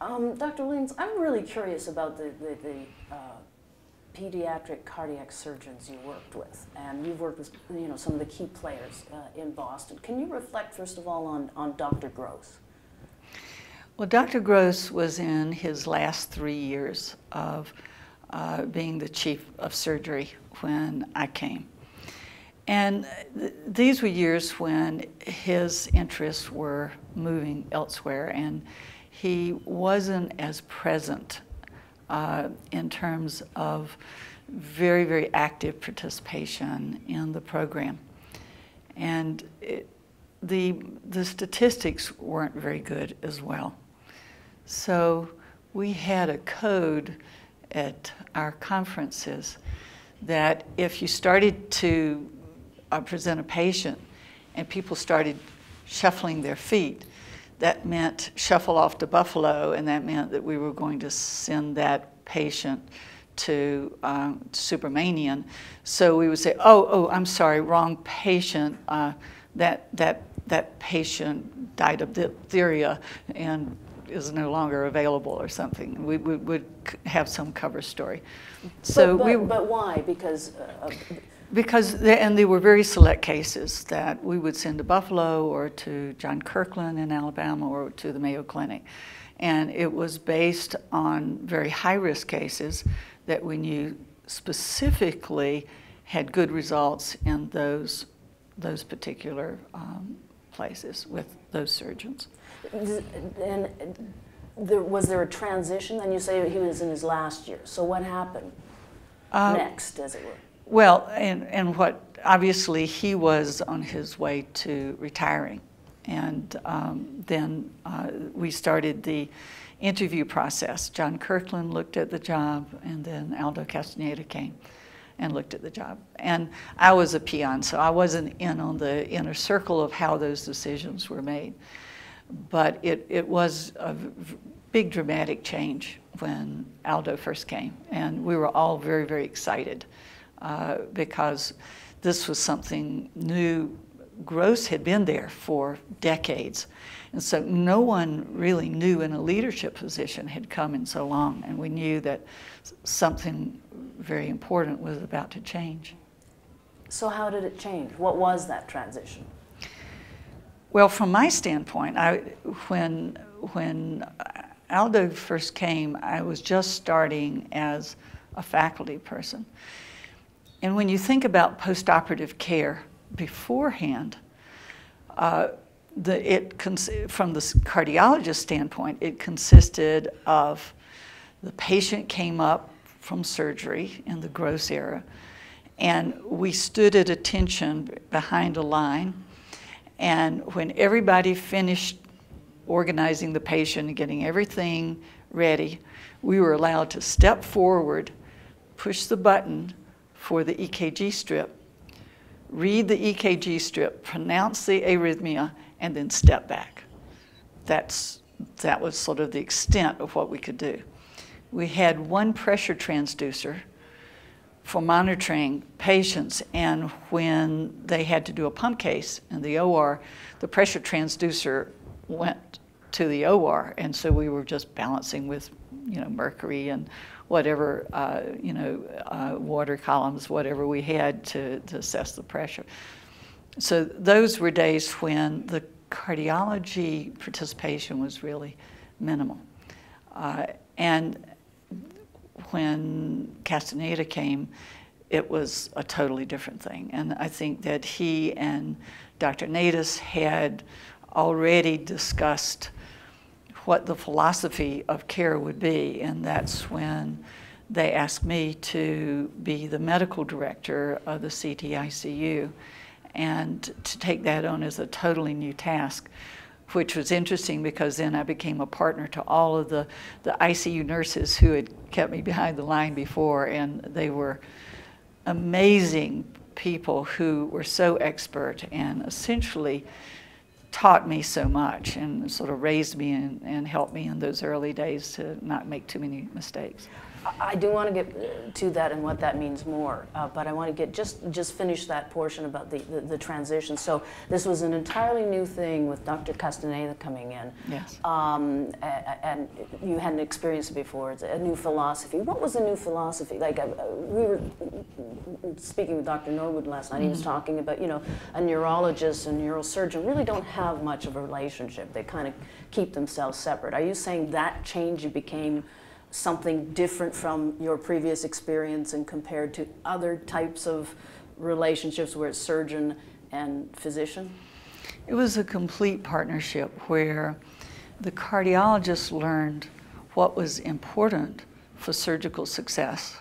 Um, Dr. Williams, I'm really curious about the, the, the uh, pediatric cardiac surgeons you worked with, and you've worked with you know some of the key players uh, in Boston. Can you reflect first of all on, on Dr. Gross? Well, Dr. Gross was in his last three years of uh, being the chief of surgery when I came. And th these were years when his interests were moving elsewhere, and he wasn't as present uh, in terms of very, very active participation in the program. And it, the, the statistics weren't very good as well. So we had a code at our conferences that if you started to uh, present a patient and people started shuffling their feet, that meant shuffle off to Buffalo, and that meant that we were going to send that patient to um, Subramanian. So we would say, oh, oh, I'm sorry, wrong patient. Uh, that, that, that patient died of diphtheria and is no longer available or something. We, we would have some cover story. So but, but, we, but why? Because uh, because they, and they were very select cases that we would send to Buffalo or to John Kirklin in Alabama or to the Mayo Clinic. And it was based on very high risk cases that we knew specifically had good results in those, those particular um, places with those surgeons. And there, was there a transition? Then you say he was in his last year. So what happened uh, next, as it were? Well, and, and what obviously he was on his way to retiring. And um, then uh, we started the interview process. John Kirklin looked at the job, and then Aldo Castaneda came and looked at the job. And I was a peon, so I wasn't in on the inner circle of how those decisions were made. But it, it was a big dramatic change when Aldo first came, and we were all very, very excited uh, because this was something new. Gross had been there for decades. And so no one really knew in a leadership position had come in so long, and we knew that something very important was about to change. So how did it change? What was that transition? Well, from my standpoint, I, when, when Aldo first came, I was just starting as a faculty person. And when you think about postoperative care beforehand, uh, the, it from the cardiologist standpoint, it consisted of the patient came up from surgery in the gross era, and we stood at attention behind a line. And when everybody finished organizing the patient and getting everything ready, we were allowed to step forward, push the button, for the EKG strip, read the EKG strip, pronounce the arrhythmia, and then step back. That's, that was sort of the extent of what we could do. We had one pressure transducer for monitoring patients, and when they had to do a pump case in the OR, the pressure transducer went to the OR, and so we were just balancing with, you know, mercury and whatever, uh, you know, uh, water columns, whatever we had to, to assess the pressure. So those were days when the cardiology participation was really minimal. Uh, and when Castaneda came, it was a totally different thing. And I think that he and Dr. Nadas had already discussed what the philosophy of care would be, and that's when they asked me to be the medical director of the CTICU and to take that on as a totally new task, which was interesting because then I became a partner to all of the, the ICU nurses who had kept me behind the line before, and they were amazing people who were so expert and essentially taught me so much and sort of raised me and, and helped me in those early days to not make too many mistakes. I do want to get uh, to that and what that means more, uh, but I want to get just just finish that portion about the, the, the, transition. So this was an entirely new thing with Dr. Castaneda coming in. Yes. Um, and you hadn't experienced it before. It's a new philosophy. What was the new philosophy? Like uh, we were speaking with Dr. Norwood last night. Mm -hmm. He was mm-hmm. talking about you know a neurologist and neurosurgeon really don't have much of a relationship. They kind of keep themselves separate. Are you saying that change became something different from your previous experience and compared to other types of relationships where it's surgeon and physician? It was a complete partnership where the cardiologist learned what was important for surgical success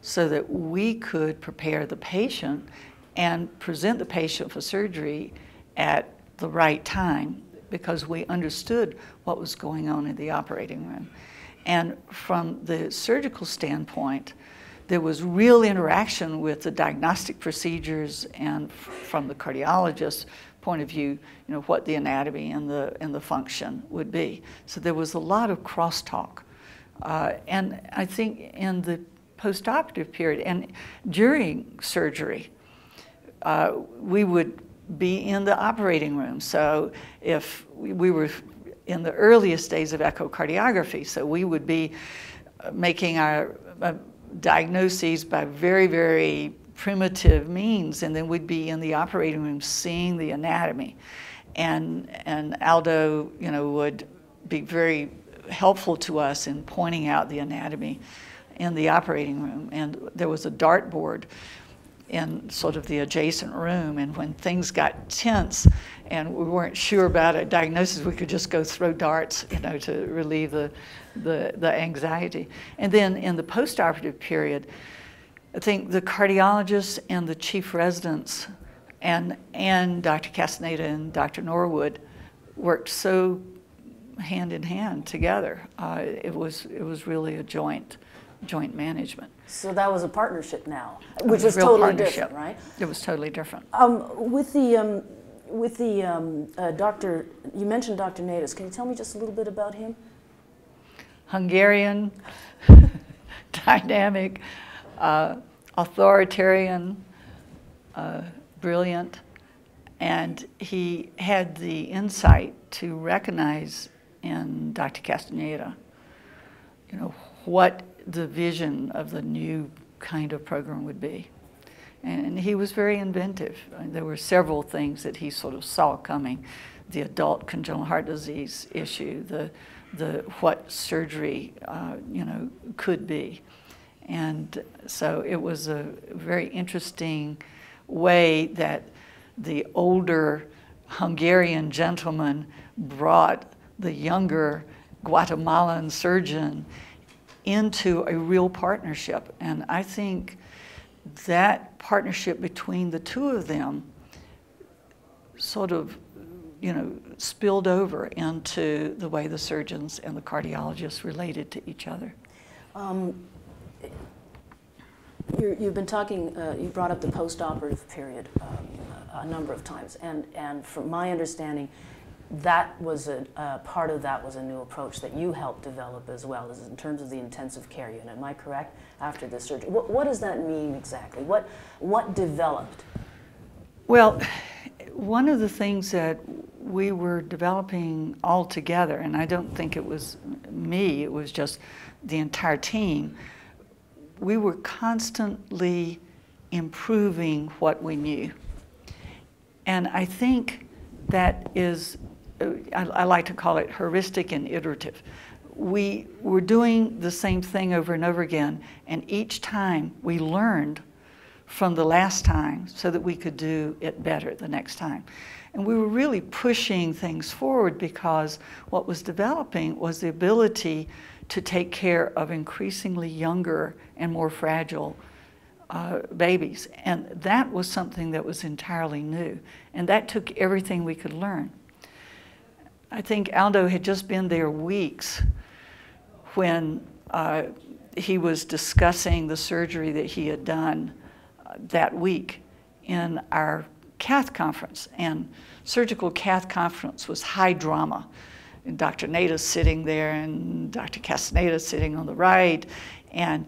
so that we could prepare the patient and present the patient for surgery at the right time because we understood what was going on in the operating room. And from the surgical standpoint, there was real interaction with the diagnostic procedures and from the cardiologist's point of view, you know, what the anatomy and the, and the function would be. So there was a lot of crosstalk. Uh, and I think in the postoperative period and during surgery, uh, we would be in the operating room. So if we were in the earliest days of echocardiography. So we would be uh, making our uh, diagnoses by very, very primitive means, and then we'd be in the operating room seeing the anatomy. And, and Aldo, you know, would be very helpful to us in pointing out the anatomy in the operating room. And there was a dartboard in sort of the adjacent room. And when things got tense and we weren't sure about a diagnosis, we could just go throw darts, you know, to relieve the, the, the anxiety. And then in the postoperative period, I think the cardiologists and the chief residents and, and Dr. Castaneda and Dr. Norwood worked so hand in hand together. Uh, it, was, it was really a joint joint management. So that was a partnership now, which was, totally different, right? It was totally different. Um, with the um, with the um, uh, doctor, you mentioned Dr. Nadas. Can you tell me just a little bit about him? Hungarian, dynamic, uh, authoritarian, uh, brilliant, and he had the insight to recognize in Dr. Castaneda, you know, what the vision of the new kind of program would be. And he was very inventive. There were several things that he sort of saw coming. The adult congenital heart disease issue, the, the what surgery, uh, you know, could be. And so it was a very interesting way that the older Hungarian gentleman brought the younger Guatemalan surgeon into a real partnership. And I think that partnership between the two of them sort of you know, spilled over into the way the surgeons and the cardiologists related to each other. Um, you have been talking, uh, you brought up the post-operative period um, a number of times, and, and from my understanding, that was a uh, part of that was a new approach that you helped develop as well as in terms of the intensive care unit. Am I correct? After the surgery, what, what does that mean exactly? What what developed? Well, one of the things that we were developing all together, and I don't think it was me; it was just the entire team. We were constantly improving what we knew, and I think that is I, I like to call it heuristic and iterative. We were doing the same thing over and over again, and each time we learned from the last time so that we could do it better the next time. And we were really pushing things forward because what was developing was the ability to take care of increasingly younger and more fragile uh, babies. And that was something that was entirely new. And that took everything we could learn. I think Aldo had just been there weeks when uh, he was discussing the surgery that he had done uh, that week in our cath conference. And surgical cath conference was high drama. And Dr. Nadas sitting there and Dr. Castaneda sitting on the right. And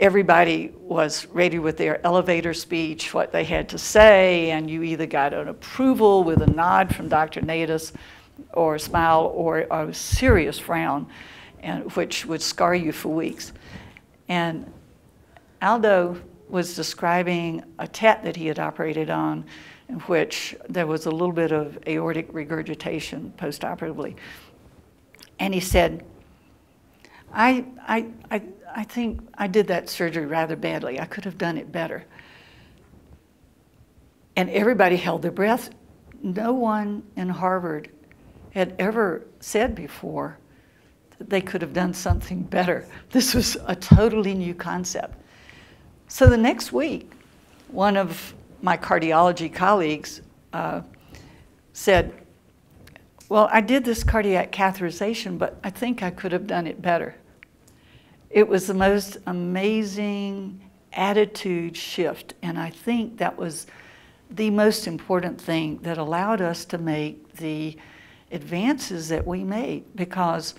everybody was ready with their elevator speech, what they had to say, and you either got an approval with a nod from Dr. Nadas or a smile or a serious frown, and, which would scar you for weeks. And Aldo was describing a TET that he had operated on in which there was a little bit of aortic regurgitation postoperatively. And he said, I, I, I, I think I did that surgery rather badly. I could have done it better. And everybody held their breath. No one in Harvard had ever said before that they could have done something better. This was a totally new concept. So the next week, one of my cardiology colleagues uh, said, Well, I did this cardiac catheterization, but I think I could have done it better. It was the most amazing attitude shift, and I think that was the most important thing that allowed us to make the advances that we made because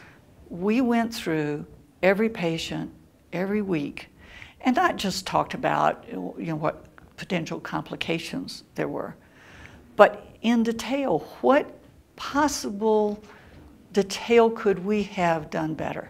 we went through every patient every week and not just talked about you know what potential complications there were but in detail what possible detail could we have done better